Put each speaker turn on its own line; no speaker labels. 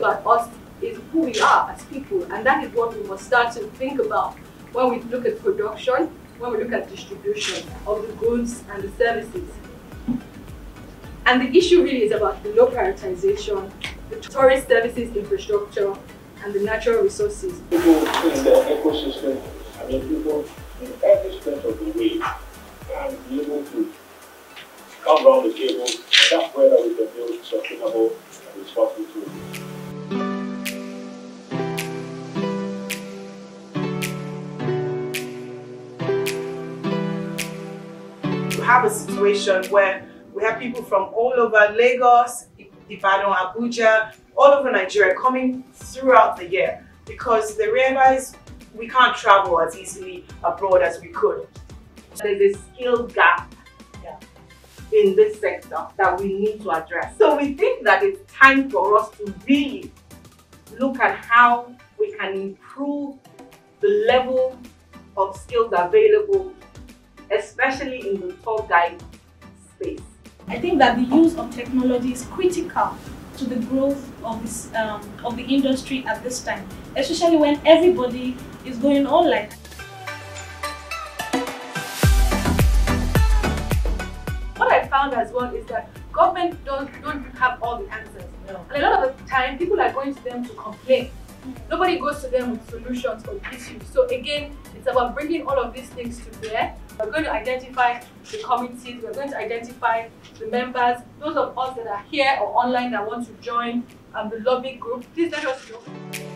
about us is who we are as people, and that is what we must start to think about when we look at production, when we look at distribution of the goods and the services. And the issue really is about the low prioritization, the tourist services infrastructure, and the natural resources.
People in the ecosystem, I mean people in every stretch of the way can be able to come around the table, and that's where we can build
have a situation where we have people from all over Lagos, Ibadan, Abuja, all over Nigeria coming throughout the year because they realize we can't travel as easily abroad as we could.
There's a skill gap in this sector that we need to address. So we think that it's time for us to really look at how we can improve the level of skills available, especially in the tour guide space.
I think that the use of technology is critical to the growth of this um, of the industry at this time, especially when everybody is going online.
What I found as well is that government don't, don't have all the answers.
No.
And a lot of the time, people are going to them to complain. Nobody goes to them with solutions or issues. So again, it's about bringing all of these things to bear. We're going to identify the committees, we're going to identify the members, those of us that are here or online that want to join um, the lobby group. Please let us know.